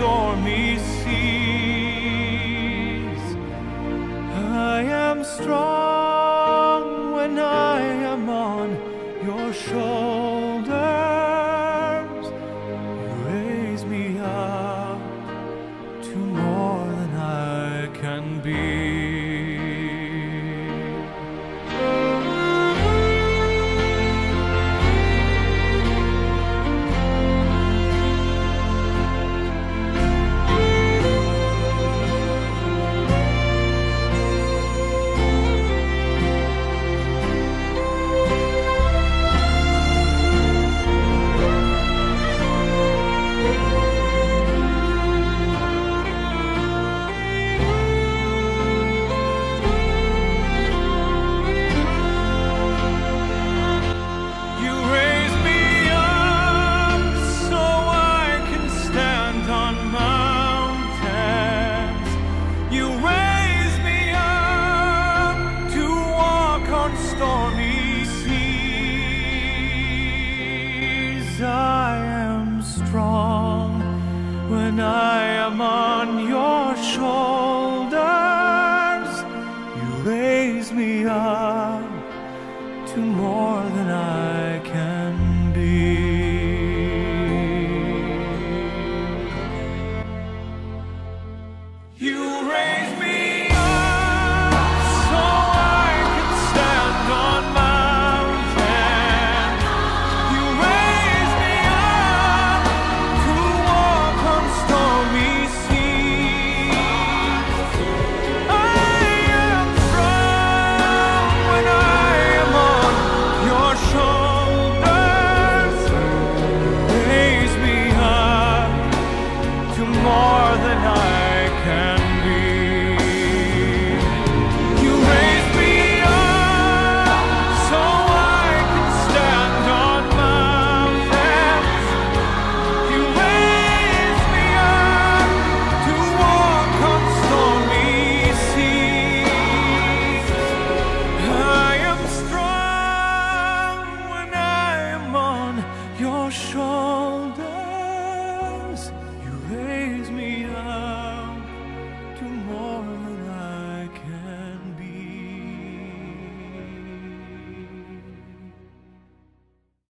stormy seas. I am strong when I am on your shoulders. When I am on your shoulders. You raise me up to more your shoulders, you raise me up to more.